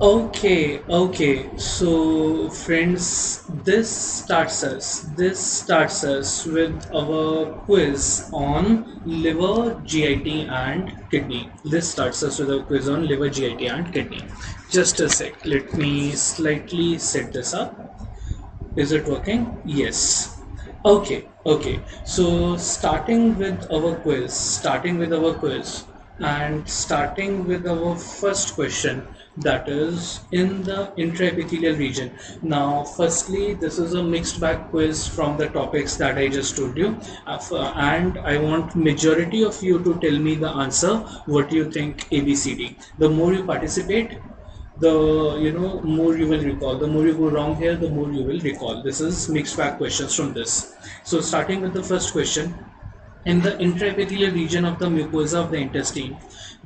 Okay, okay. So, friends, this starts us. This starts us with our quiz on liver, GIT, and kidney. This starts us with a quiz on liver, GIT, and kidney. Just a sec. Let me slightly set this up. Is it working? Yes. Okay, okay. So, starting with our quiz, starting with our quiz, and starting with our first question that is in the intraepithelial region. Now, firstly, this is a mixed bag quiz from the topics that I just told you, uh, and I want majority of you to tell me the answer. What you think ABCD? The more you participate, the you know more you will recall the more you go wrong here the more you will recall this is mixed bag questions from this so starting with the first question in the intraepithelial region of the mucosa of the intestine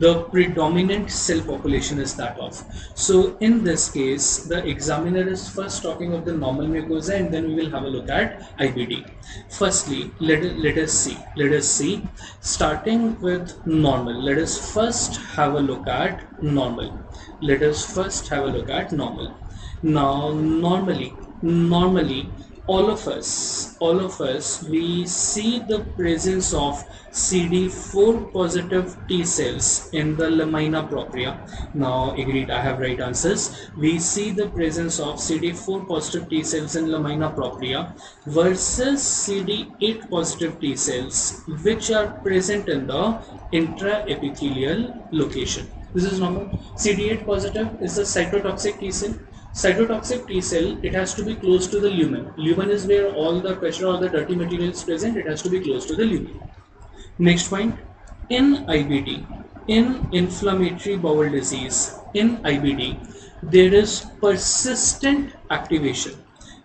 the predominant cell population is that of. So in this case, the examiner is first talking of the normal mucosa and then we will have a look at IBD. Firstly, let, let us see, let us see, starting with normal, let us first have a look at normal. Let us first have a look at normal. Now, normally, normally all of us, all of us, we see the presence of CD4 positive T cells in the lamina propria. Now, agreed, I have right answers. We see the presence of CD4 positive T cells in lamina propria versus CD8 positive T cells, which are present in the intraepithelial location. This is normal. CD8 positive is the cytotoxic T cell Cytotoxic T cell, it has to be close to the lumen. Lumen is where all the pressure or the dirty material is present. It has to be close to the lumen. Next point, in IBD, in inflammatory bowel disease, in IBD, there is persistent activation.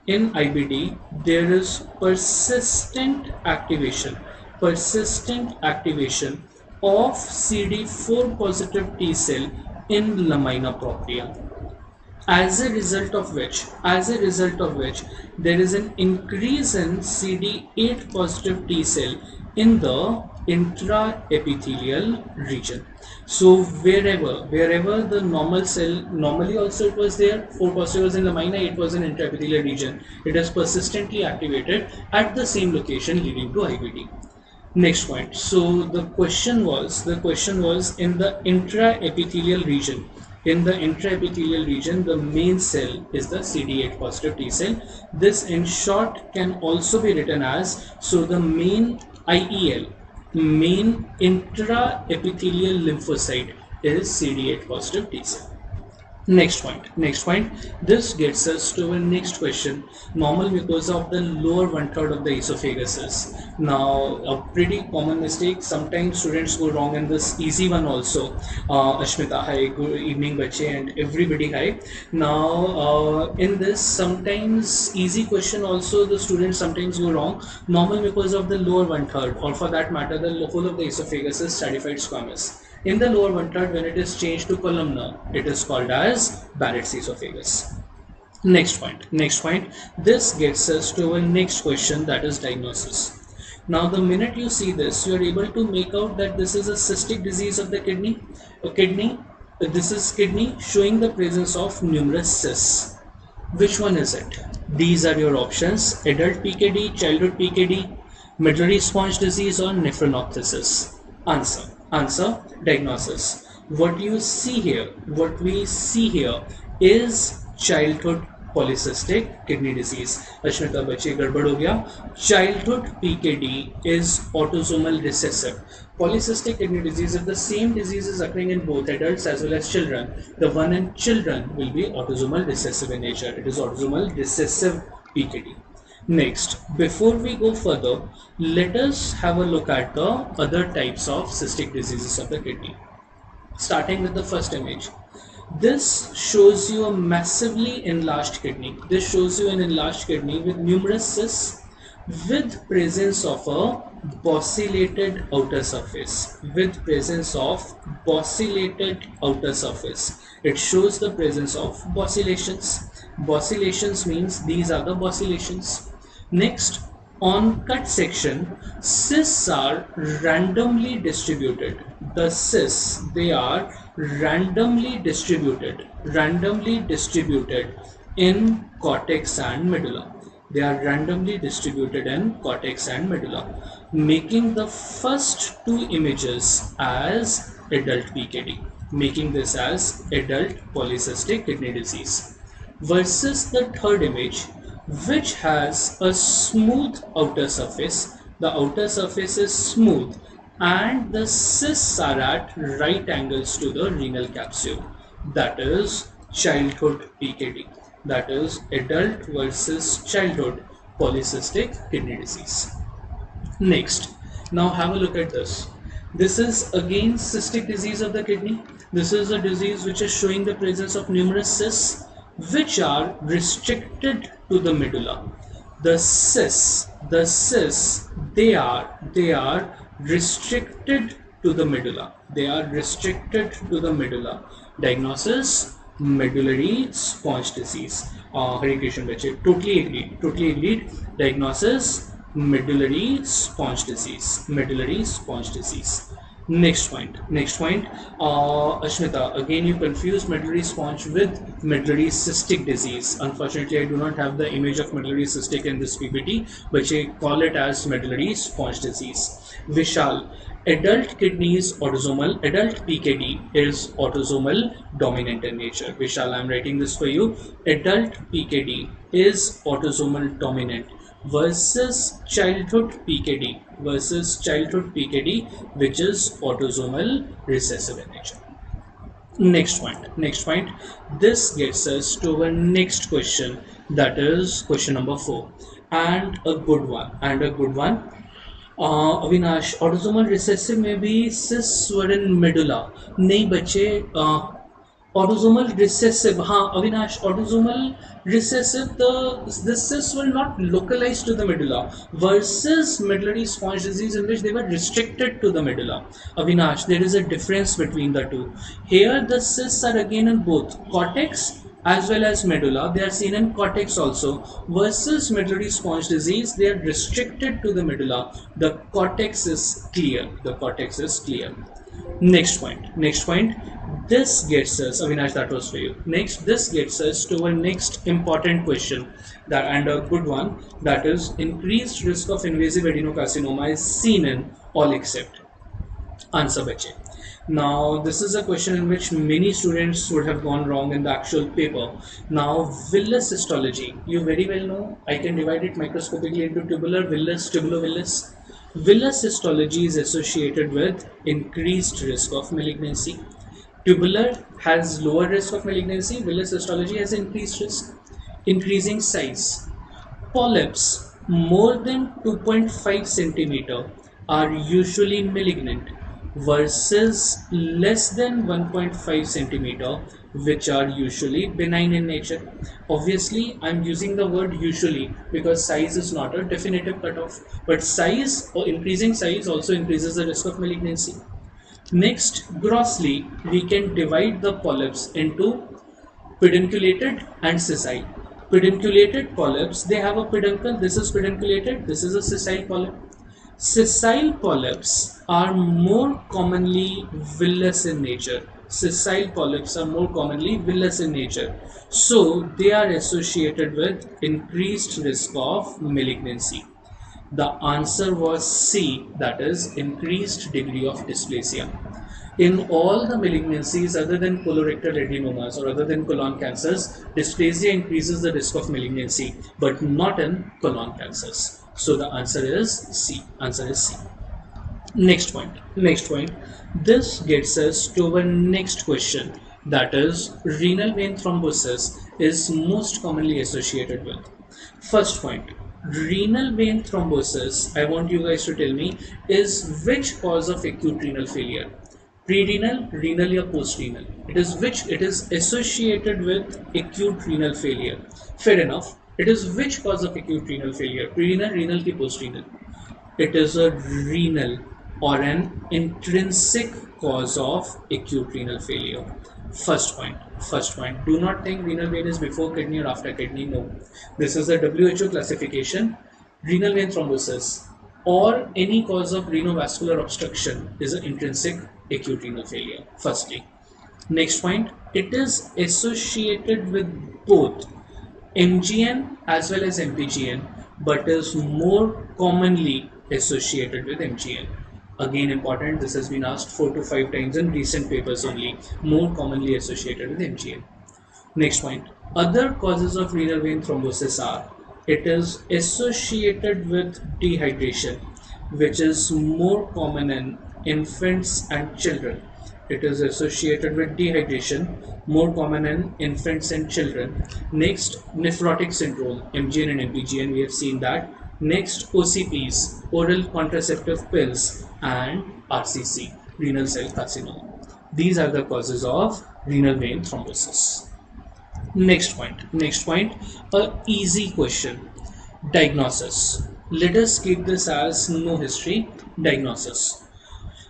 In IBD, there is persistent activation, persistent activation of CD4 positive T cell in lamina propria as a result of which as a result of which there is an increase in CD8 positive T cell in the intraepithelial region. So wherever wherever the normal cell normally also it was there 4 positive was in the lamina 8 was in intraepithelial region. It is persistently activated at the same location leading to IBD next point. So the question was the question was in the intraepithelial region in the intraepithelial region, the main cell is the CD8 positive T cell. This in short can also be written as, so the main IEL, main intraepithelial lymphocyte is CD8 positive T cell. Next point. Next point. This gets us to our next question. Normal mucosa of the lower one third of the esophagus is. Now, a pretty common mistake. Sometimes students go wrong in this easy one also. Uh, Ashmita, hi. Good evening, bache, and everybody, hi. Now, uh, in this, sometimes easy question also the students sometimes go wrong. Normal mucosa of the lower one third, or for that matter, the whole of the esophagus is stratified squamous. In the lower one third, when it is changed to columnar, it is called as Barrett's esophagus. Next point. Next point. This gets us to our next question that is diagnosis. Now, the minute you see this, you are able to make out that this is a cystic disease of the kidney. A kidney. This is kidney showing the presence of numerous cysts. Which one is it? These are your options: adult PKD, childhood PKD, medullary sponge disease, or nephronophthisis. Answer answer diagnosis. What you see here what we see here is childhood polycystic kidney disease. Childhood pkd is autosomal recessive. Polycystic kidney disease is the same disease is occurring in both adults as well as children the one in children will be autosomal recessive in nature. It is autosomal recessive pkd Next, before we go further, let us have a look at the other types of cystic diseases of the kidney. Starting with the first image. This shows you a massively enlarged kidney. This shows you an enlarged kidney with numerous cysts with presence of a bosselated outer surface with presence of bosselated outer surface it shows the presence of bosselations bosselations means these are the bosselations Next, on cut section, cysts are randomly distributed. The cysts, they are randomly distributed, randomly distributed in cortex and medulla. They are randomly distributed in cortex and medulla, making the first two images as adult PKD, making this as adult polycystic kidney disease. Versus the third image, which has a smooth outer surface. The outer surface is smooth and the cysts are at right angles to the renal capsule. That is childhood PKD. That is adult versus childhood polycystic kidney disease. Next, now have a look at this. This is again cystic disease of the kidney. This is a disease which is showing the presence of numerous cysts which are restricted to the medulla. The cysts, the cysts, they are they are restricted to the medulla. They are restricted to the medulla. Diagnosis medullary sponge disease. Uh, Hare Krishna. Totally agreed. Totally agreed. Diagnosis medullary sponge disease. Medullary sponge disease. Next point. Next point. Uh, Ashmita, again you confuse medullary sponge with medullary cystic disease. Unfortunately, I do not have the image of medullary cystic in this PPT, but I call it as medullary sponge disease. Vishal, adult kidneys autosomal. Adult PKD is autosomal dominant in nature. Vishal, I'm writing this for you. Adult PKD is autosomal dominant versus childhood PKD versus childhood PKD which is autosomal recessive in nature. Next point, next point. This gets us to our next question that is question number four and a good one and a good one. Uh, Avinash autosomal recessive में भी in medulla नहीं बच्चे uh, autosomal recessive ha avinash autosomal recessive the the cysts will not localize to the medulla versus medullary sponge disease in which they were restricted to the medulla. Avinash there is a difference between the two. Here the cysts are again in both cortex as well as medulla. They are seen in cortex also. Versus medullary sponge disease they are restricted to the medulla. The cortex is clear. The cortex is clear next point. Next point. This gets us avinash that was for you. Next this gets us to our next important question that and a good one that is increased risk of invasive adenocarcinoma is seen in all except. Answer bache now this is a question in which many students would have gone wrong in the actual paper. Now villus histology. You very well know i can divide it microscopically into tubular villus tubulovillus Villus histology is associated with increased risk of malignancy. Tubular has lower risk of malignancy, villus histology has increased risk. Increasing size. Polyps more than 2.5 centimeter are usually malignant versus less than 1.5 centimeter which are usually benign in nature. Obviously, I'm using the word usually because size is not a definitive cutoff, but size or increasing size also increases the risk of malignancy. Next, grossly, we can divide the polyps into pedunculated and sessile. Pedunculated polyps, they have a peduncle, this is pedunculated, this is a sessile polyp. Sessile polyps are more commonly villous in nature sessile polyps are more commonly villous in nature. So they are associated with increased risk of malignancy. The answer was C, that is increased degree of dysplasia. In all the malignancies other than colorectal adenomas or other than colon cancers, dysplasia increases the risk of malignancy, but not in colon cancers. So the answer is C. Answer is C. Next point. Next point. This gets us to our next question that is renal vein thrombosis is most commonly associated with. First point renal vein thrombosis I want you guys to tell me is which cause of acute renal failure pre-renal renal or post-renal it is which it is associated with acute renal failure fair enough it is which cause of acute renal failure pre-renal renal ki post-renal it is a renal or an intrinsic cause of acute renal failure. First point. First point. Do not think renal vein is before kidney or after kidney. No. This is the WHO classification. Renal vein thrombosis or any cause of renovascular obstruction is an intrinsic acute renal failure. Firstly. Next point, it is associated with both MGN as well as MPGN, but is more commonly associated with MGN. Again important, this has been asked 4 to 5 times in recent papers only, more commonly associated with MGN. Next point, other causes of renal vein thrombosis are, it is associated with dehydration, which is more common in infants and children. It is associated with dehydration, more common in infants and children. Next, nephrotic syndrome, MGN and MPGN, we have seen that. Next, OCPs, oral contraceptive pills, and RCC, renal cell carcinoma. These are the causes of renal vein thrombosis. Next point, next point, a easy question. Diagnosis. Let us keep this as no history diagnosis.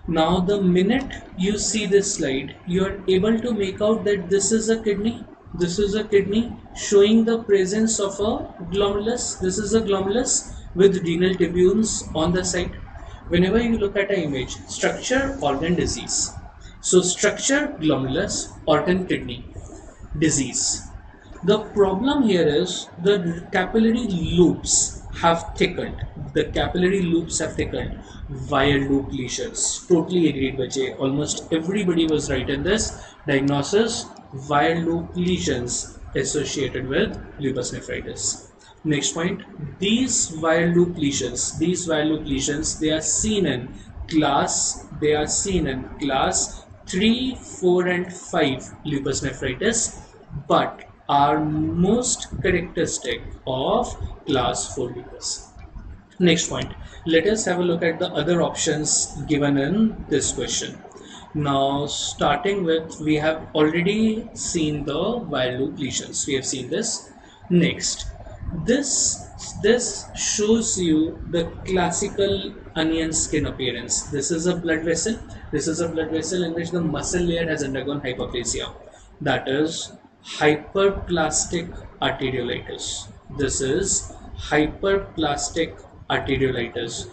Now the minute you see this slide, you are able to make out that this is a kidney. This is a kidney showing the presence of a glomerulus. This is a glomerulus with renal tubules on the side whenever you look at an image, structure, organ, disease. So structure, glomerulus, organ, kidney, disease. The problem here is the capillary loops have thickened. The capillary loops have thickened. wire loop lesions. Totally agreed, Bache. Almost everybody was right in this. Diagnosis, Wire loop lesions associated with lupus nephritis. Next point, these wire loop lesions, these wire loop lesions, they are seen in class, they are seen in class 3, 4 and 5 lupus nephritis, but are most characteristic of class 4 lupus. Next point, let us have a look at the other options given in this question. Now starting with, we have already seen the wire loop lesions, we have seen this. Next, this this shows you the classical onion skin appearance this is a blood vessel this is a blood vessel in which the muscle layer has undergone hyperplasia that is hyperplastic arteriolysis this is hyperplastic arteriolysis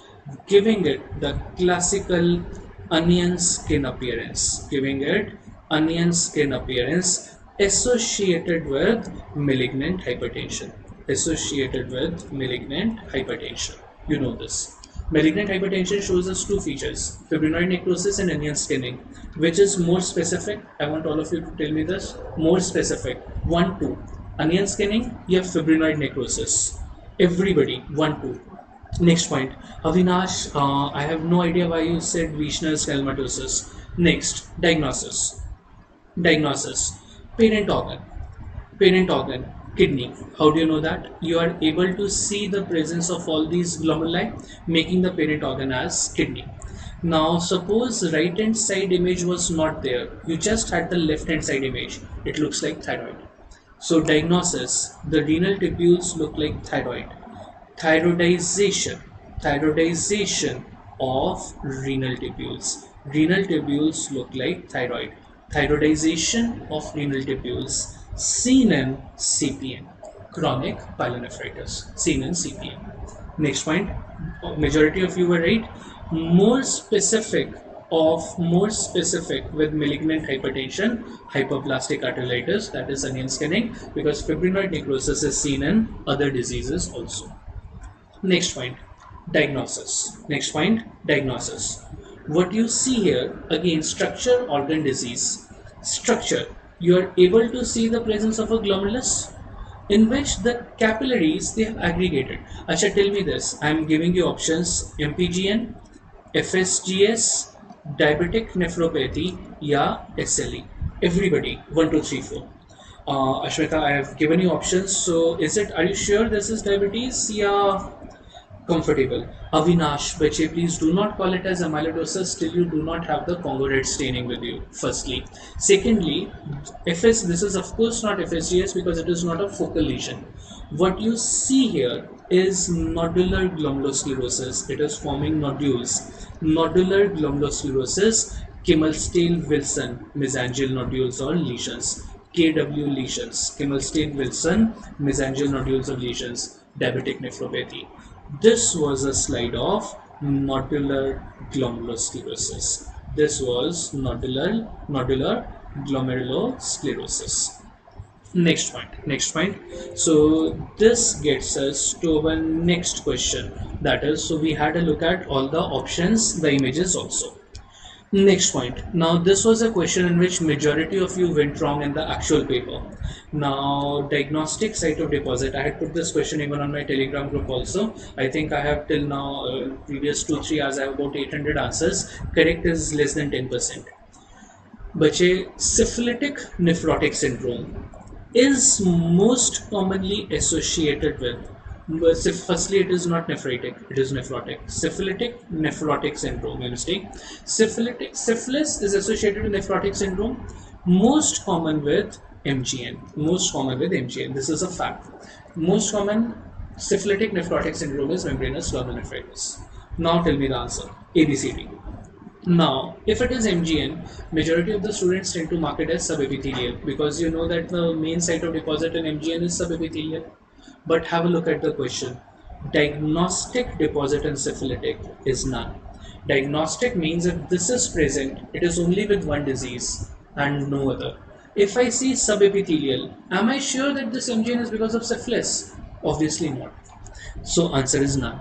giving it the classical onion skin appearance giving it onion skin appearance associated with malignant hypertension associated with malignant hypertension. You know this. Malignant hypertension shows us two features, fibrinoid necrosis and onion skinning. Which is more specific? I want all of you to tell me this. More specific. One, two. Onion skinning, you have fibrinoid necrosis. Everybody, one, two. Next point. Avinash, uh, I have no idea why you said Weisner's helminthosis. Next, diagnosis. Diagnosis. Parent organ. Parent organ kidney. How do you know that? You are able to see the presence of all these glomeruli making the parent organ as kidney. Now suppose right hand side image was not there. You just had the left hand side image. It looks like thyroid. So diagnosis, the renal tubules look like thyroid. Thyroidization, thyroidization of renal tubules. Renal tubules look like thyroid. Thyroidization of renal tubules in CPN, chronic pyelonephritis, seen in CPN. Next point, majority of you were right. More specific of more specific with malignant hypertension, hyperplastic arteritis, that is onion skinning, because fibrinoid necrosis is seen in other diseases also. Next point, diagnosis. Next point, diagnosis. What you see here, again, structure organ disease. Structure, you are able to see the presence of a glomerulus in which the capillaries they have aggregated. Acha, tell me this. I am giving you options MPGN, FSGS, diabetic nephropathy, ya SLE. Everybody, 1, 2, 3, 4. Uh, Ashmita, I have given you options. So, is it? Are you sure this is diabetes? Yeah, comfortable. Avinash, Bache, please do not call it as amyloidosis till you do not have the Congo red staining with you, firstly. Secondly, FS, this is of course not FSGS because it is not a focal lesion. What you see here is nodular glomerulosclerosis. It is forming nodules. Nodular glomerulosclerosis, Kimmelstiel-Wilson, mesangial nodules or lesions. KW lesions, Kimmelstiel-Wilson, mesangial nodules or lesions, diabetic nephropathy. This was a slide of nodular glomerulosclerosis. This was nodular nodular glomerulosclerosis. Next point next point. So this gets us to our next question. That is so we had a look at all the options the images also next point. Now this was a question in which majority of you went wrong in the actual paper. Now diagnostic site of deposit. I had put this question even on my telegram group also. I think i have till now uh, previous two three hours i have about 800 answers. Correct is less than 10 percent. बचे syphilitic nephrotic syndrome is most commonly associated with firstly it is not nephritic it is nephrotic. Syphilitic nephrotic syndrome you mistake syphilitic syphilis is associated with nephrotic syndrome most common with mgn most common with mgn this is a fact. Most common syphilitic nephrotic syndrome is membranous glomerulonephritis now tell me the answer. Abcd now, if it is MGN, majority of the students tend to mark it as subepithelial because you know that the main site of deposit in MGN is subepithelial. But have a look at the question. Diagnostic deposit in syphilitic is none. Diagnostic means if this is present, it is only with one disease and no other. If I see subepithelial, am I sure that this MGN is because of syphilis? Obviously not. So answer is none.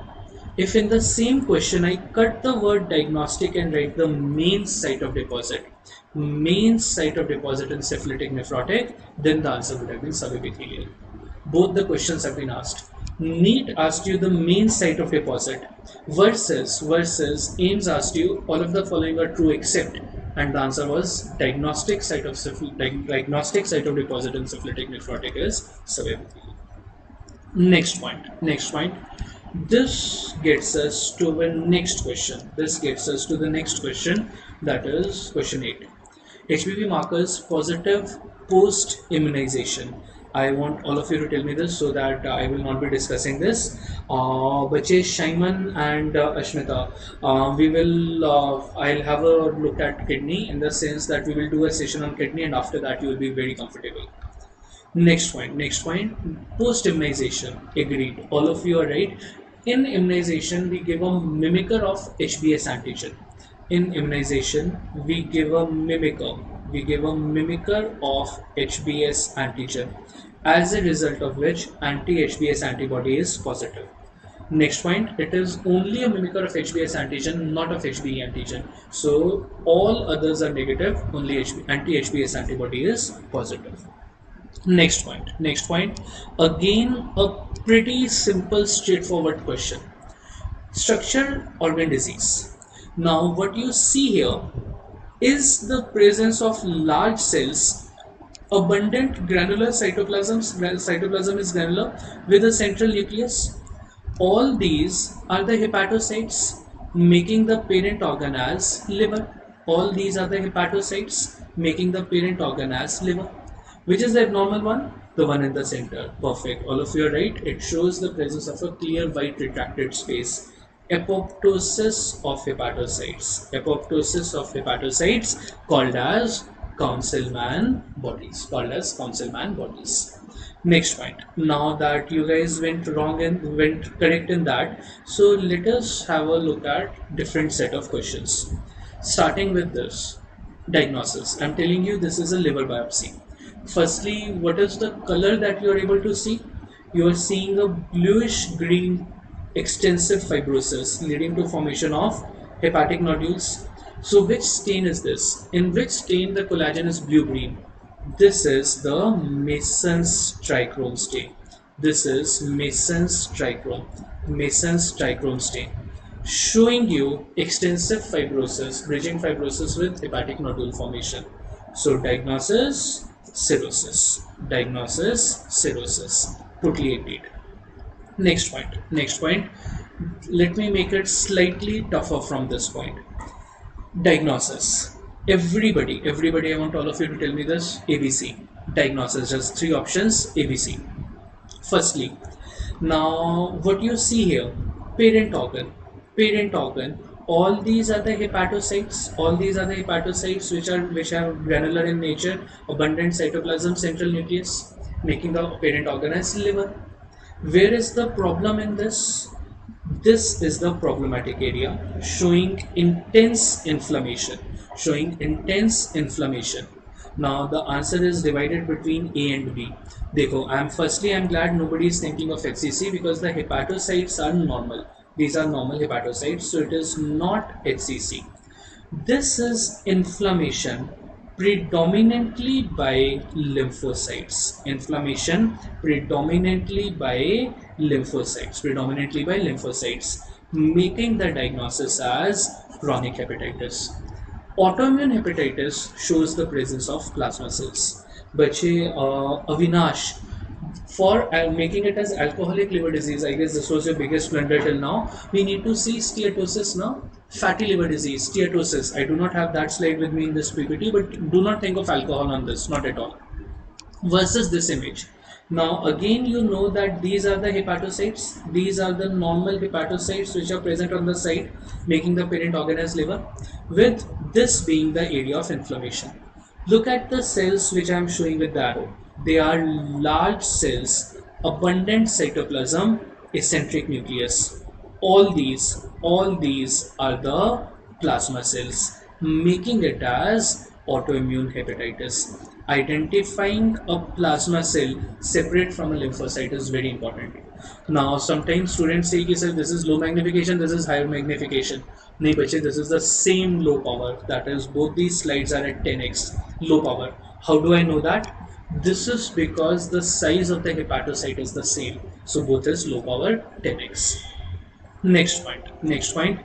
If in the same question I cut the word diagnostic and write the main site of deposit, main site of deposit in syphilitic nephrotic, then the answer would have been subepithelial. Both the questions have been asked. NEET asked you the main site of deposit versus versus AIIMS asked you all of the following are true except and the answer was diagnostic site of diagnostic site of deposit in syphilitic nephrotic is subepithelial. Next point. Next point this gets us to the next question this gets us to the next question that is question 8 hbv markers positive post immunization I want all of you to tell me this so that uh, I will not be discussing this. Uh, Bache, Shaiman and uh, Ashmita, uh, we will, uh, I'll have a look at kidney in the sense that we will do a session on kidney and after that you will be very comfortable. Next point, next point, post immunization, agreed. All of you are right in immunization, we give a mimicker of HBS antigen. In immunization, we give a mimicker. We give a mimicker of HBS antigen, as a result of which anti-HBS antibody is positive. Next point, it is only a mimicker of HBS antigen, not of HBe antigen. So all others are negative, only anti-HBS antibody is positive next point next point again a pretty simple straightforward question structural organ disease now what you see here is the presence of large cells abundant granular cytoplasm cytoplasm is granular with a central nucleus all these are the hepatocytes making the parent organ as liver all these are the hepatocytes making the parent organ as liver which is the abnormal one? The one in the center. Perfect. All of you are right. It shows the presence of a clear white retracted space. Apoptosis of hepatocytes. Apoptosis of hepatocytes called as councilman bodies. Called as councilman bodies. Next point. Now that you guys went wrong and went correct in that, so let us have a look at different set of questions. Starting with this diagnosis. I'm telling you this is a liver biopsy firstly what is the color that you are able to see you are seeing a bluish green extensive fibrosis leading to formation of hepatic nodules. So which stain is this? In which stain the collagen is blue green this is the Masson's trichrome stain. This is Masson's trichrome. Masson's trichrome stain. Showing you extensive fibrosis bridging fibrosis with hepatic nodule formation. So diagnosis cirrhosis. Diagnosis, cirrhosis. Totally agreed. Next point. Next point. Let me make it slightly tougher from this point. Diagnosis. Everybody, everybody, I want all of you to tell me this. ABC. Diagnosis. Just three options. ABC. Firstly, now what you see here, parent organ. Parent organ all these are the hepatocytes all these are the hepatocytes which are which are granular in nature abundant cytoplasm central nucleus making the parent organ as liver where is the problem in this this is the problematic area showing intense inflammation showing intense inflammation now the answer is divided between A and B. Dekho, I'm firstly I'm glad nobody is thinking of HCC because the hepatocytes are normal. These are normal hepatocytes, so it is not HCC. This is inflammation predominantly by lymphocytes. Inflammation predominantly by lymphocytes. Predominantly by lymphocytes, making the diagnosis as chronic hepatitis. Autoimmune hepatitis shows the presence of plasma cells. Bache uh, Avinash, for uh, making it as alcoholic liver disease, I guess this was your biggest blunder till now. We need to see steatosis now fatty liver disease, steatosis. I do not have that slide with me in this PPT, but do not think of alcohol on this, not at all. Versus this image. Now again you know that these are the hepatocytes, these are the normal hepatocytes which are present on the site making the parent organ as liver with this being the area of inflammation. Look at the cells which I am showing with the arrow. They are large cells, abundant cytoplasm, eccentric nucleus all these all these are the plasma cells making it as autoimmune hepatitis. Identifying a plasma cell separate from a lymphocyte is very important. Now sometimes students say sir this is low magnification this is higher magnification. Nahi bache this is the same low power. That is both these slides are at 10x low power. How do i know that? This is because the size of the hepatocyte is the same. So both is low power 10x next point next point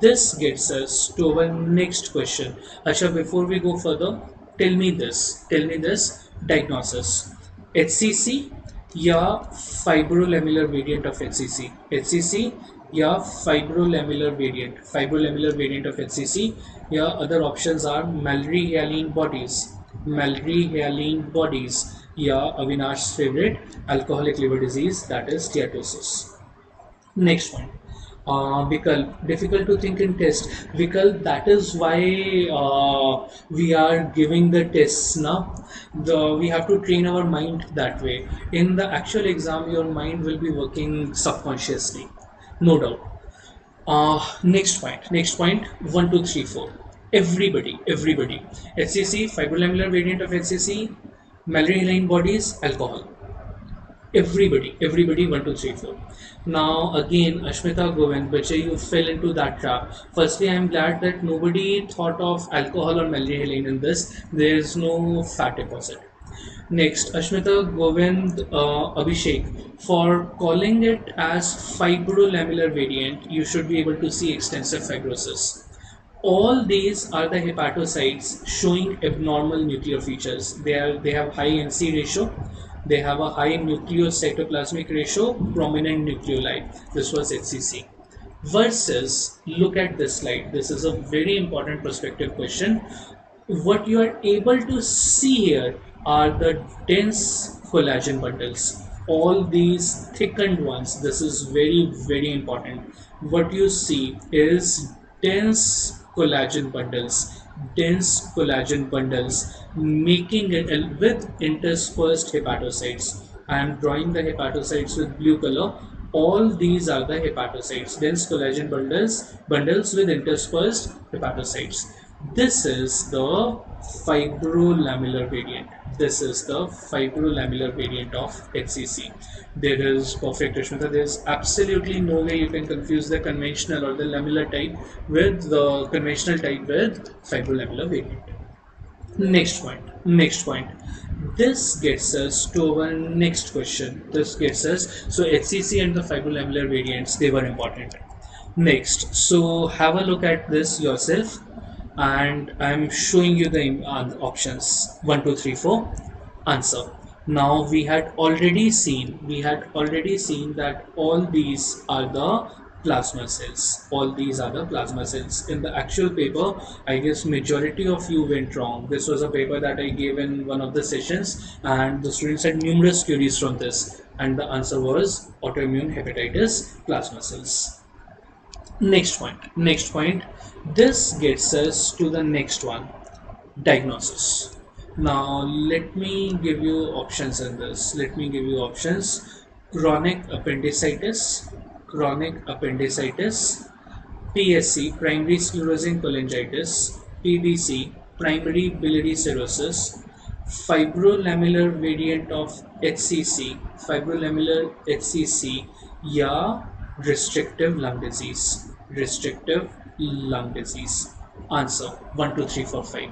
this gets us to our next question Asha before we go further tell me this tell me this diagnosis HCC या fibrolamellar variant of HCC HCC या fibrolamellar variant fibrolamellar variant of HCC या other options are Mallory-Hyaline bodies Mallory-Hyaline bodies या Avinash's favorite alcoholic liver disease that is steatosis next point uh, difficult to think in test. Vikal, that is why uh, we are giving the tests now. The we have to train our mind that way. In the actual exam, your mind will be working subconsciously, no doubt. Uh, next point. Next point. One, two, three, four. Everybody, everybody. HCC, fibrolamellar variant of HCC, Mallory-Hyaline bodies, alcohol everybody everybody one two three four now again ashmita govind but you fell into that trap. Firstly i'm glad that nobody thought of alcohol or mallory in this. There's no fat deposit. Next ashmita govind uh, abhishek for calling it as fibrolamellar variant you should be able to see extensive fibrosis. All these are the hepatocytes showing abnormal nuclear features. They are they have high nc ratio they have a high nucleocytoplasmic ratio, prominent nucleoli. This was HCC. Versus, look at this slide. This is a very important perspective question. What you are able to see here are the dense collagen bundles. All these thickened ones. This is very, very important. What you see is dense collagen bundles dense collagen bundles making it with interspersed hepatocytes I am drawing the hepatocytes with blue color all these are the hepatocytes dense collagen bundles bundles with interspersed hepatocytes this is the fibrolamellar variant this is the fibrolamellar variant of HCC. There is perfect Rishmita. There is absolutely no way you can confuse the conventional or the lamellar type with the conventional type with fibrolamellar variant. Next point. Next point. This gets us to our next question. This gets us so HCC and the fibrolamellar variants they were important. Next, so have a look at this yourself and I'm showing you the uh, options 1 2 3 4 answer now we had already seen we had already seen that all these are the plasma cells. All these are the plasma cells. In the actual paper i guess majority of you went wrong. This was a paper that i gave in one of the sessions and the students had numerous queries from this and the answer was autoimmune hepatitis plasma cells. Next point. Next point. This gets us to the next one diagnosis. Now let me give you options in this. Let me give you options. Chronic appendicitis chronic appendicitis PSC primary sclerosing cholangitis PBC primary biliary cirrhosis, fibrolamellar variant of HCC, fibrolamellar HCC, या restrictive lung disease, restrictive lung disease. Answer 1, 2, 3, 4, 5.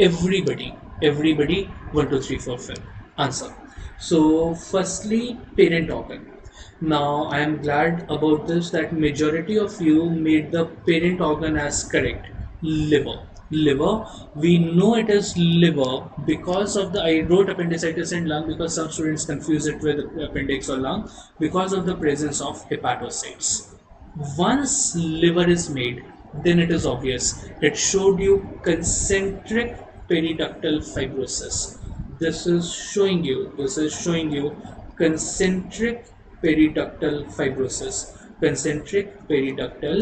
Everybody, everybody 1, 2, 3, 4, 5. Answer. So, firstly, parent organ. Now, I am glad about this that majority of you made the parent organ as correct. Liver. Liver. We know it is liver because of the i wrote appendicitis and lung because some students confuse it with appendix or lung because of the presence of hepatocytes. Once liver is made then it is obvious. It showed you concentric periductal fibrosis. This is showing you this is showing you concentric periductal fibrosis concentric periductal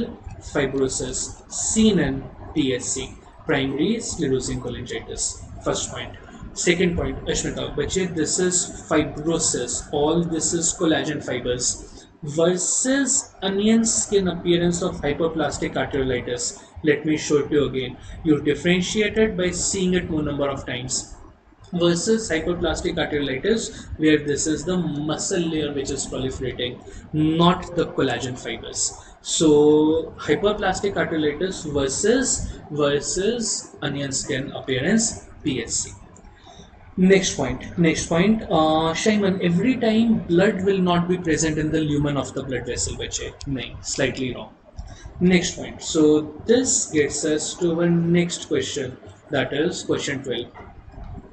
fibrosis seen in PSC primary sclerosing cholangitis. First point. Second point, Ashmita, Bache, this is fibrosis. All this is collagen fibers versus onion skin appearance of hyperplastic arteriolitis. Let me show it to you again. You differentiate it by seeing it more number of times versus hyperplastic arteriolitis where this is the muscle layer which is proliferating not the collagen fibers so hyperplastic arteriolitis versus versus onion skin appearance PSC. Next point. Next point. Uh, Shaiman, every time blood will not be present in the lumen of the blood vessel, bache. No, slightly wrong. Next point. So this gets us to our next question. That is question 12.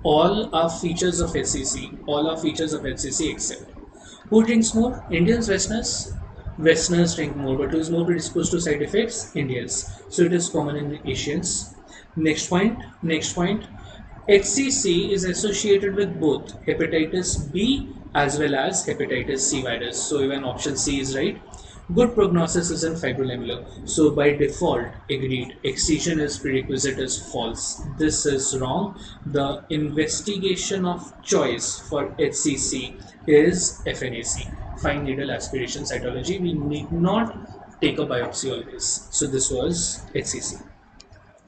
All are features of HCC. All are features of HCC except. Who drinks more? Indians, Westerners? Westerners drink more, but who is more predisposed to side effects? Indians. So it is common in Asians. Next point. Next point. HCC is associated with both hepatitis B as well as hepatitis C virus. So even option C is right. Good prognosis is in fibrolamellar. So by default, agreed, excision is prerequisite is false. This is wrong. The investigation of choice for HCC is FNAC fine needle aspiration cytology, we need not take a biopsy always. So this was HCC.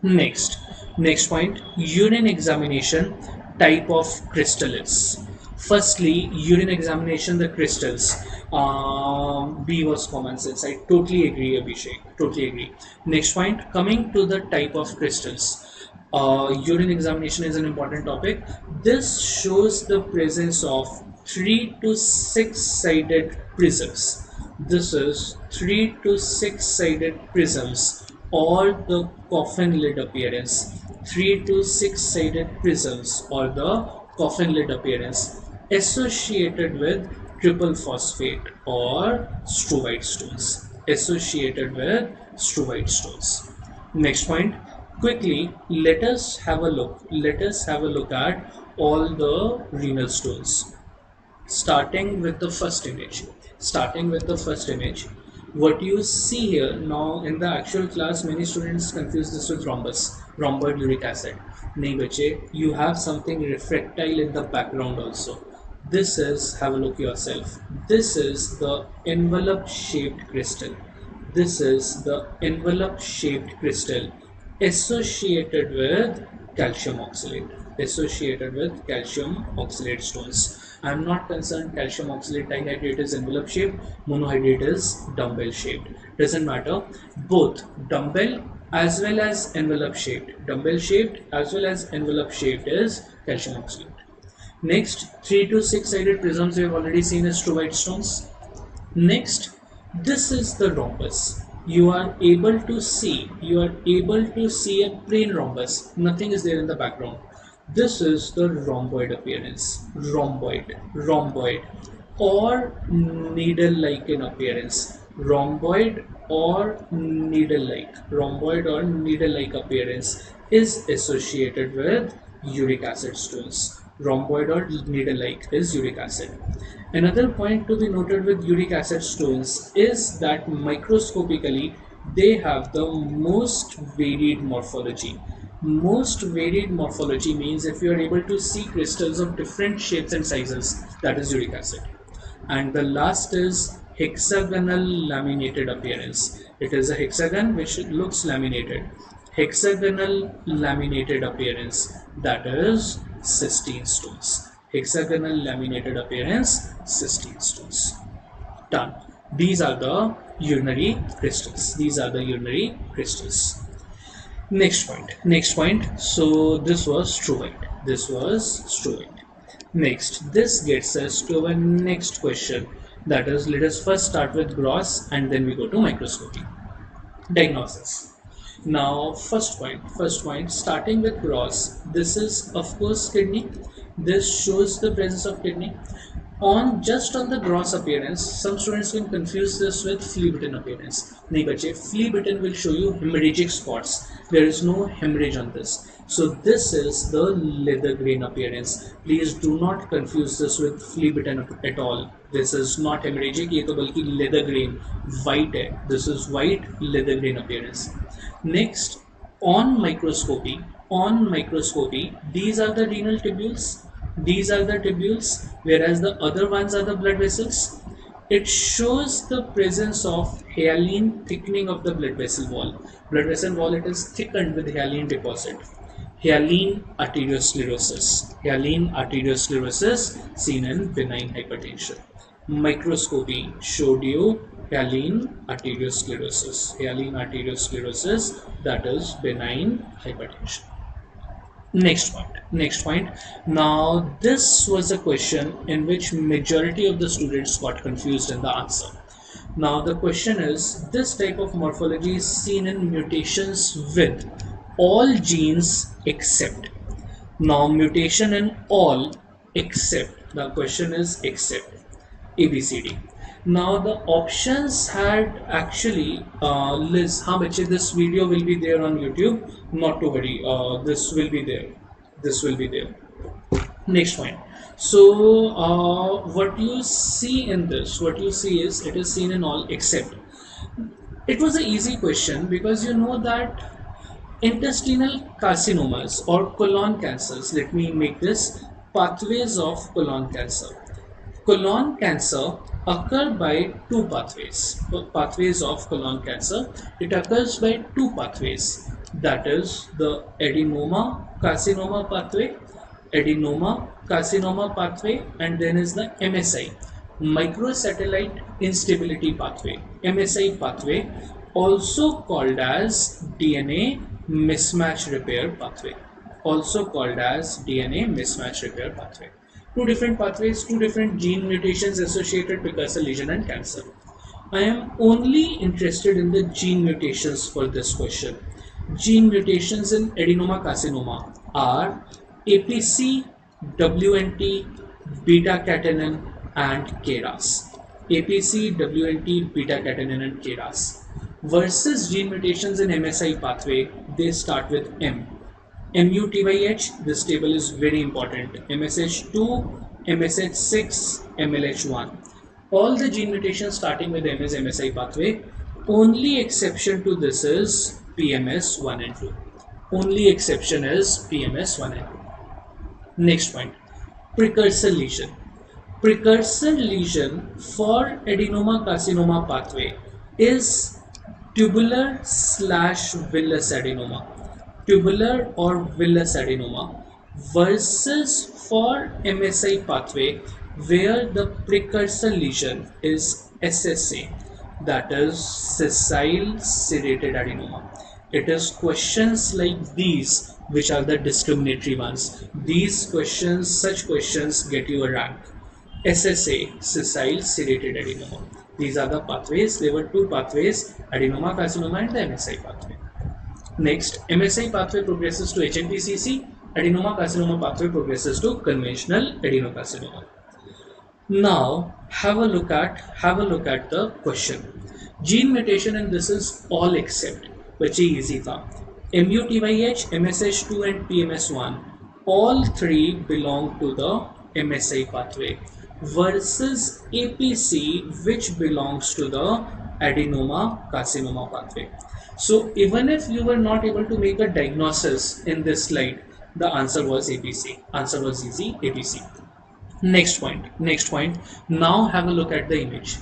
Next, next point, urine examination type of crystals. Firstly, urine examination, the crystals. Um, B was common sense. I totally agree, Abhishek. Totally agree. Next point, coming to the type of crystals. Uh, urine examination is an important topic. This shows the presence of three to six sided prisms. This is three to six sided prisms or the coffin lid appearance. Three to six sided prisms or the coffin lid appearance associated with triple phosphate or struvite stones. Associated with struvite stones. Next point. Quickly, let us have a look. Let us have a look at all the renal stones starting with the first image starting with the first image what you see here now in the actual class many students confuse this with rhombus rhomboid uric acid nahi bache you have something refractile in the background also this is have a look yourself this is the envelope shaped crystal this is the envelope shaped crystal associated with calcium oxalate associated with calcium oxalate stones I'm not concerned calcium oxalate dihydrate is envelope shaped, monohydrate is dumbbell shaped. Doesn't matter. Both dumbbell as well as envelope shaped. Dumbbell shaped as well as envelope shaped is calcium oxalate. Next, 3 to 6 sided prisms we have already seen as struvite stones. Next, this is the rhombus. You are able to see, you are able to see a plain rhombus. Nothing is there in the background this is the rhomboid appearance, rhomboid, rhomboid or needle-like in appearance, rhomboid or needle-like, rhomboid or needle-like appearance is associated with uric acid stones. Rhomboid or needle-like is uric acid. Another point to be noted with uric acid stones is that microscopically they have the most varied morphology. Most varied morphology means if you are able to see crystals of different shapes and sizes that is uric acid. And the last is hexagonal laminated appearance. It is a hexagon which looks laminated. Hexagonal laminated appearance that is cystine stones hexagonal laminated appearance cystine stones done. These are the urinary crystals. These are the urinary crystals. Next point. Next point. So this was struvite this was struvite next. This gets us to our next question. That is let us first start with gross and then we go to microscopy. Diagnosis now first point first point starting with gross this is of course kidney. This shows the presence of kidney. On just on the gross appearance some students can confuse this with flea bitten appearance. Nahi bache flea bitten will show you hemorrhagic spots. There is no hemorrhage on this. So this is the leather grain appearance. Please do not confuse this with flea bitten at all. This is not hemorrhagic ye to balki leather grain. White hai. This is white leather grain appearance next on microscopy on microscopy these are the renal tubules these are the tubules whereas the other ones are the blood vessels. It shows the presence of hyaline thickening of the blood vessel wall. Blood vessel wall it is thickened with hyaline deposit. Hyaline arteriosclerosis. Hyaline arteriosclerosis seen in benign hypertension microscopy showed you hyaline arteriosclerosis hyaline arteriosclerosis that is benign hypertension. Next point. Next point. Now this was a question in which majority of the students got confused in the answer. Now the question is this type of morphology is seen in mutations with all genes except. Now mutation in all except. The question is except abcd now the options had actually uh, Liz how much this video will be there on YouTube. Not to worry uh, this will be there. This will be there. Next point. So uh, what you see in this what you see is it is seen in all except. It was an easy question because you know that intestinal carcinomas or colon cancers let me make this pathways of colon cancer colon cancer occur by two pathways. Pathways of colon cancer it occurs by two pathways. That is the adenoma carcinoma pathway adenoma carcinoma pathway and then is the msi microsatellite instability pathway msi pathway also called as dna mismatch repair pathway. Also called as dna mismatch repair pathway two different pathways, two different gene mutations associated with lesion and cancer. I am only interested in the gene mutations for this question. Gene mutations in adenoma carcinoma are APC, WNT, beta catenin, and KRAS. APC, WNT, beta catenin, and KRAS. Versus gene mutations in MSI pathway, they start with M. MUTYH, this table is very important. MSH2, MSH6, MLH1. All the gene mutations starting with MS MSI pathway. Only exception to this is PMS 1 and 2. Only exception is PMS 1 and 2. Next point. Precursor lesion. Precursor lesion for adenoma carcinoma pathway is tubular slash villous adenoma tubular or villous adenoma versus for MSI pathway where the precursor lesion is SSA that is sessile serrated adenoma. It is questions like these which are the discriminatory ones. These questions, such questions get you a rank. SSA, sessile serrated adenoma. These are the pathways. There were two pathways, adenoma carcinoma and the MSI pathway. Next, MSI pathway progresses to HNPCC, adenocarcinoma pathway progresses to conventional adenocarcinoma. Now, have a look at have a look at the question. Gene mutation and this is all except which is easy tha. MUTYH, MSH2 and PMS1 all three belong to the MSI pathway versus APC which belongs to the adenoma carcinoma pathway. So even if you were not able to make a diagnosis in this slide, the answer was ABC. Answer was easy, ABC. Next point, next point. Now have a look at the image.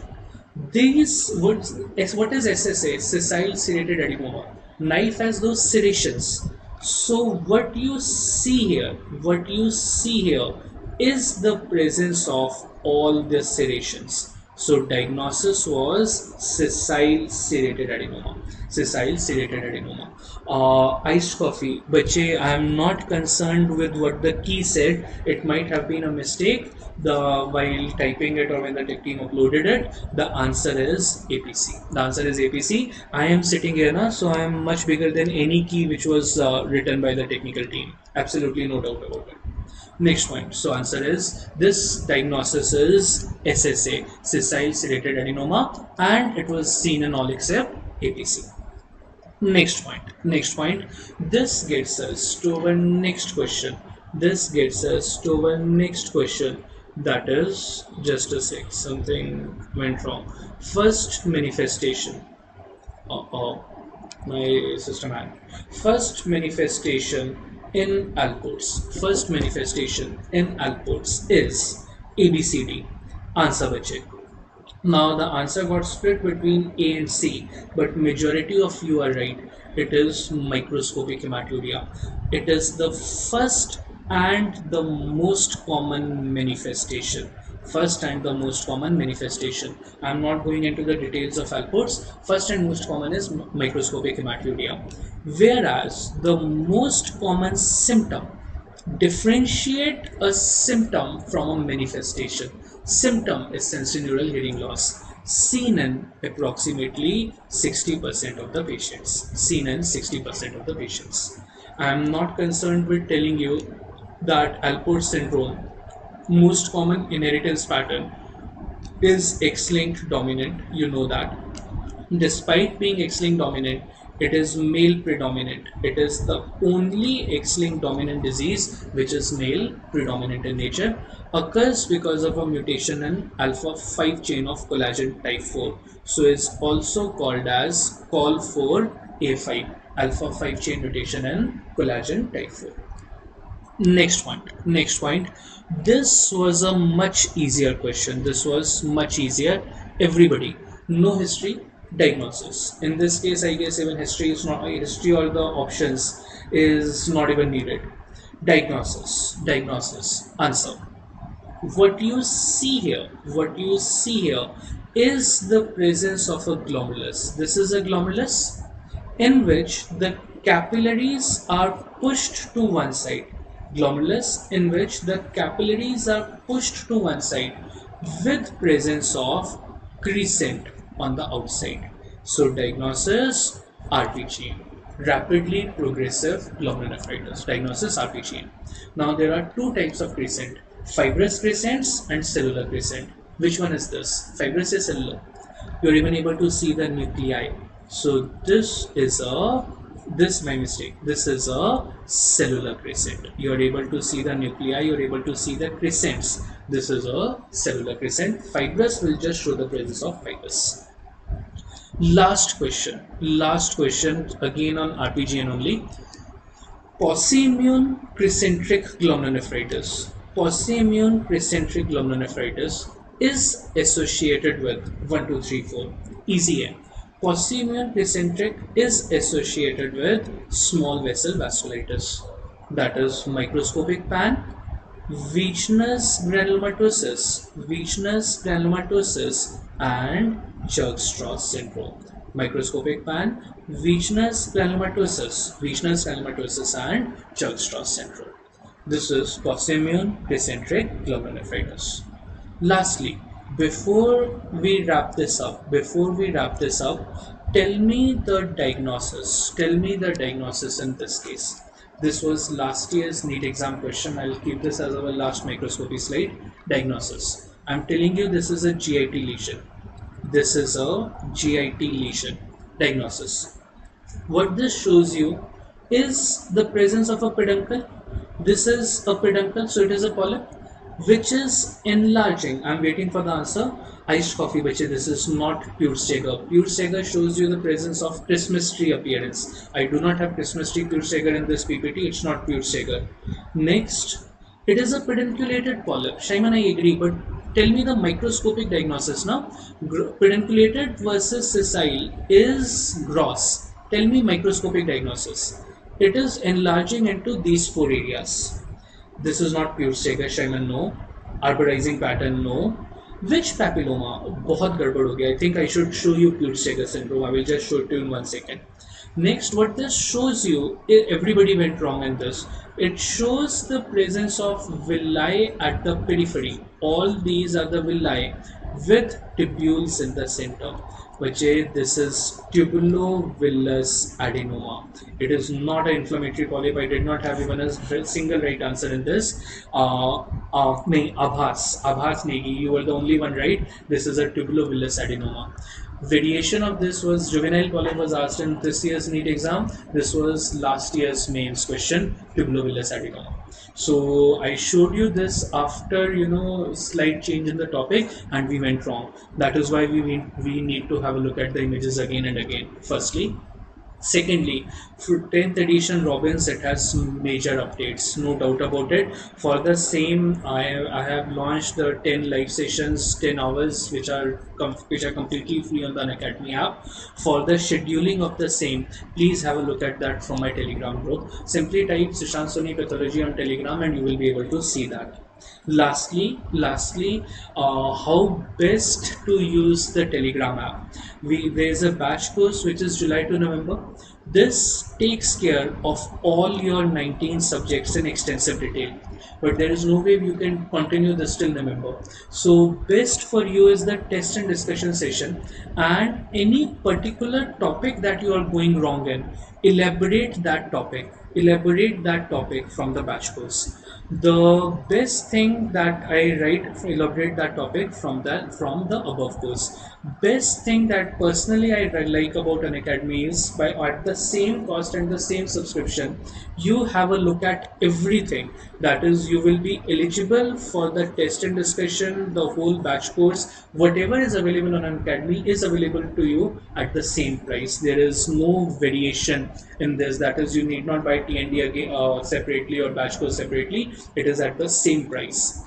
These, what, what is SSA? Sessile serrated adenoma. Knife has those serrations. So what you see here, what you see here is the presence of all the serrations. So diagnosis was sessile serrated adenoma. Sessile serrated adenoma. Uh, iced coffee. Bache, I am not concerned with what the key said. It might have been a mistake the while typing it or when the tech team uploaded it. The answer is APC. The answer is APC. I am sitting here now, so I am much bigger than any key which was uh, written by the technical team. Absolutely no doubt about it. Next point. So answer is this diagnosis is SSA, sessile serrated adenoma, and it was seen in all except APC. Next point. Next point. This gets us to our next question. This gets us to our next question. That is just a sec. Something went wrong. First manifestation. Uh oh, my system had. First manifestation in Alports. First manifestation in Alports is ABCD. Answer bache. Now the answer got split between A and C, but majority of you are right. It is microscopic hematuria. It is the first and the most common manifestation first and the most common manifestation. I'm not going into the details of Alports. First and most common is microscopic hematuria. Whereas the most common symptom differentiate a symptom from a manifestation. Symptom is sensorineural hearing loss seen in approximately 60% of the patients. Seen in 60% of the patients. I am not concerned with telling you that Alport syndrome most common inheritance pattern is X-linked dominant, you know that. Despite being X-linked dominant, it is male predominant. It is the only X-linked dominant disease which is male predominant in nature, occurs because of a mutation in alpha 5 chain of collagen type 4. So it's also called as COL4A5, alpha 5 chain mutation in collagen type 4. Next point, next point this was a much easier question this was much easier everybody no history diagnosis. In this case i guess even history is not history All the options is not even needed. Diagnosis diagnosis answer. What you see here what you see here is the presence of a glomerulus. This is a glomerulus in which the capillaries are pushed to one side. Glomerulus in which the capillaries are pushed to one side with presence of crescent on the outside. So diagnosis RPGN, rapidly progressive glomerulonephritis. Diagnosis RPGN. Now there are two types of crescent, fibrous crescents and cellular crescent. Which one is this? Fibrous is cellular. You're even able to see the nuclei. So this is a this my mistake this is a cellular crescent you are able to see the nuclei you are able to see the crescents this is a cellular crescent fibrous will just show the presence of fibrous last question. Last question again on rpgn only. Pauci-immune crescentric glomerulonephritis Pauci-immune crescentric glomerulonephritis is associated with 1 2 3 4 easy Pauci-immune crescentric is associated with small vessel vasculitis, that is microscopic pan, Wegener's granulomatosis, Wegener's granulomatosis, and Churg-Strauss syndrome. Microscopic pan, Wegener's granulomatosis, Wegener's granulomatosis, and Churg-Strauss syndrome. This is Pauci-immune crescentric glomerulonephritis. Lastly, before we wrap this up before we wrap this up tell me the diagnosis tell me the diagnosis in this case this was last year's NEET exam question i'll keep this as our last microscopy slide diagnosis i'm telling you this is a git lesion this is a git lesion diagnosis what this shows you is the presence of a peduncle this is a peduncle so it is a polyp which is enlarging. I'm waiting for the answer. Iced coffee, which this is not Peutz-Jeghers. Pure Steger shows you the presence of Christmas tree appearance. I do not have Christmas tree Peutz-Jeghers in this PPT. It's not Peutz-Jeghers. Next, it is a pedunculated polyp. Shaiman, I agree, but tell me the microscopic diagnosis now. Pedunculated versus sessile is gross. Tell me microscopic diagnosis. It is enlarging into these four areas. This is not Peutz-Jeghers, Shaiman, no. Arborizing pattern, no. Which papilloma? बहुत गड़बड़ हो गया. I think I should show you pure sega syndrome. I will just show it to you in one second. Next, what this shows you, everybody went wrong in this. It shows the presence of villi at the periphery. All these are the villi with tubules in the center. Which this is tubulovillous adenoma. It is not an inflammatory polyp. I did not have even a single right answer in this. Uh, uh, nahi, Abhas, Abhas Negi, you were the only one right. This is a tubulovillous adenoma variation of this was juvenile polyp was asked in this year's NEET exam. This was last year's mains question, to tubulovillous adenoma. So I showed you this after you know slight change in the topic and we went wrong. That is why we we need to have a look at the images again and again. Firstly, Secondly, for 10th edition Robbins, it has major updates, no doubt about it. For the same, I, I have launched the 10 live sessions, 10 hours, which are which are completely free on the Unacademy app. For the scheduling of the same, please have a look at that from my Telegram group. Simply type Sushant Soni Pathology on Telegram and you will be able to see that lastly lastly uh, how best to use the telegram app? We there's a batch course which is july to november. This takes care of all your 19 subjects in extensive detail. But there is no way you can continue this till november. So best for you is the test and discussion session and any particular topic that you are going wrong in elaborate that topic. Elaborate that topic from the batch course the best thing that I write elaborate that topic from that from the above course. Best thing that personally I like about Unacademy is by at the same cost and the same subscription, you have a look at everything. That is, you will be eligible for the test and discussion, the whole batch course, whatever is available on Unacademy is available to you at the same price. There is no variation in this. That is, you need not buy TND again uh, separately or batch course separately it is at the same price.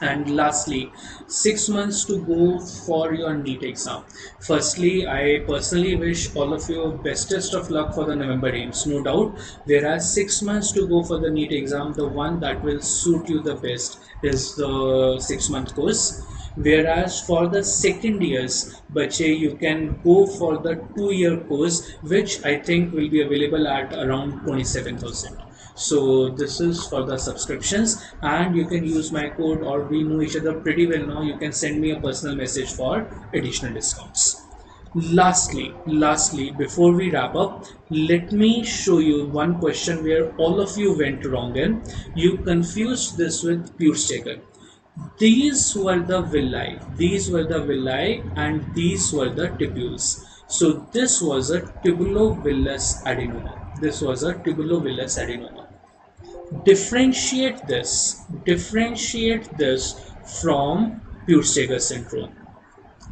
And lastly six months to go for your NEET exam. Firstly I personally wish all of you bestest of luck for the November AIIMS no doubt there are six months to go for the NEET exam. The one that will suit you the best is the six month course. Whereas for the second years bache you can go for the two year course which I think will be available at around 27,000 so this is for the subscriptions. And you can use my code or we know each other pretty well now. You can send me a personal message for additional discounts. Lastly lastly before we wrap up let me show you one question where all of you went wrong in you confused this with Peutz-Jeghers these were the villi these were the villi and these were the tubules. So this was a tubulovillous adenoma this was a tubulovillous adenoma. Differentiate this differentiate this from Peutz-Jeghers syndrome.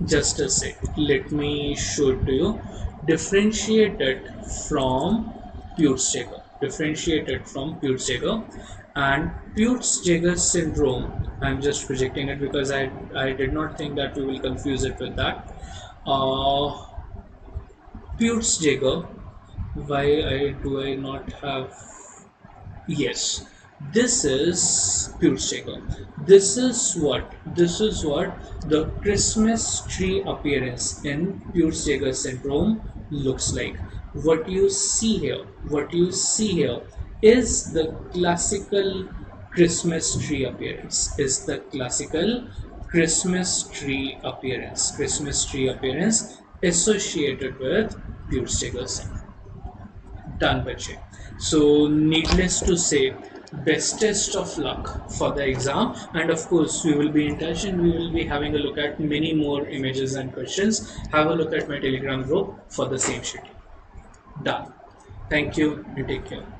Just a sec let me show it to you. Differentiate it from Peutz-Jeghers differentiate it from Peutz-Jeghers and Peutz-Jeghers syndrome I'm just projecting it because I I did not think that we will confuse it with that. Uh, Peutz-Jeghers why I do I not have yes. This is Peutz-Jeghers this is what this is what the christmas tree appearance in Peutz-Jeghers syndrome looks like. What you see here what you see here is the classical christmas tree appearance is the classical christmas tree appearance. Christmas tree appearance associated with Peutz-Jeghers syndrome done bache so needless to say bestest of luck for the exam. And of course we will be in touch and we will be having a look at many more images and questions. Have a look at my telegram group for the same schedule. Done. Thank you and take care